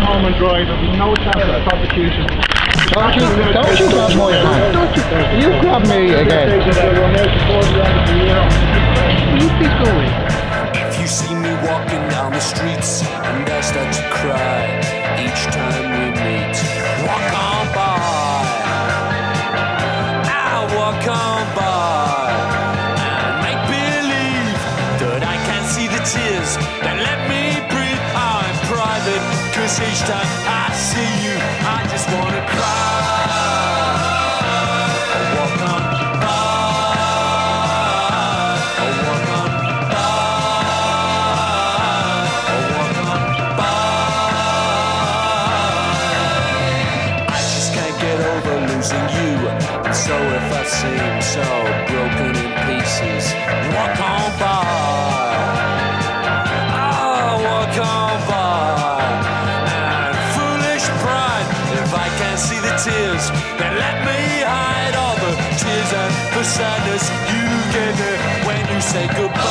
home and. There'll be no chance of prosecution. Don't you, don't you grab my hand. Don't you, you grab me again. You keep going. If you see me walking down the streets and I start to cry each time we meet, walk on by. I walk on by and make believe that I can see the tears that let me breathe. I'm private, cause each time I see you, I just wanna cry. Walk on by. Walk on I just can't get over losing you. And so if I seem so broken in tears, then let me hide all the tears and the sadness you gave me when you say goodbye.